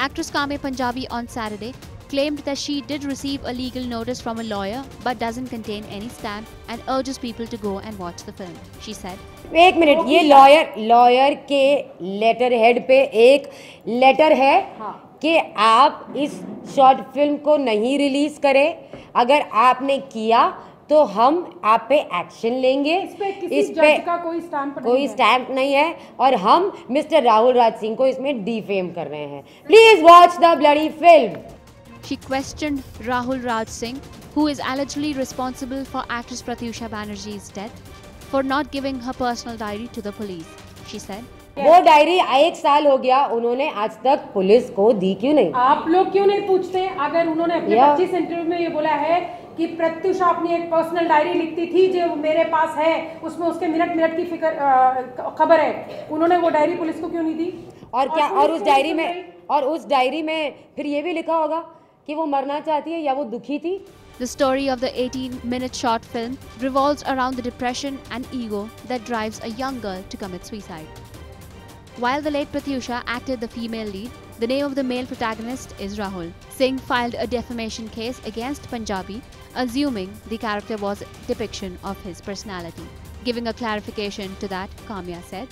Actress Kame Punjabi on Saturday claimed that she did receive a legal notice from a lawyer but doesn't contain any stamp and urges people to go and watch the film. She said, एक minute ये lawyer lawyer के letterhead पे एक letter है कि आप इस short film को नहीं रिलीज़ करें अगर आपने किया तो हम आप पे एक्शन लेंगे इस पे किसी का कोई स्टैम्प नहीं कोई है। स्टैम्प नहीं है और हम मिस्टर राहुल राज सिंह को इसमें डिफेम कर रहे हैं please watch the bloody film She questioned Rahul Raj Singh, who is allegedly responsible for actress Pratyusha Banerjee's death, for not giving her personal diary to the police. She said, वो diary एक साल हो गया उन्होंने आज तक police को दी क्यों नहीं? आप लोग क्यों नहीं पूछते? अगर उन्होंने अपने या- 25 इंटरव्यू में ये बोला है कि प्रत्युषा अपनी एक पर्सनल डायरी लिखती थी जो मेरे पास है उसमें उसके मिनट मिनट की फ़िक्र खबर है उन्होंने वो डायरी पुलिस को क्यों नहीं दी? और क्या पुलिस और उस डायरी में और उस डायरी में फिर ये भी लिखा होगा कि वो मरना चाहती है या वो दुखी थी? The story of the 18 minute short film revolves around the depression and ego that drives a young girl to commit suicide. While the late Pratyusha acted the female lead, the name of the male protagonist is Rahul. Singh filed a defamation case against Punjabi, assuming the character was a depiction of his personality. Giving a clarification to that, Kamya said,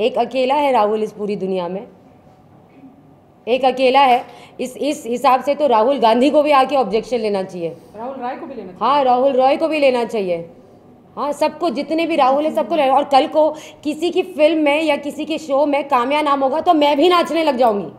एक अकेला है राहुल इस पूरी दुनिया में एक अकेला है इस इस हिसाब से तो राहुल गांधी को भी आके ऑब्जेक्शन लेना चाहिए राहुल राय को भी लेना हाँ राहुल रॉय को भी लेना चाहिए हाँ सबको, जितने भी राहुल है, सबको और कल को किसी की फ़िल्म में या किसी के शो में कामया नाम होगा तो मैं भी नाचने लग जाऊँगी।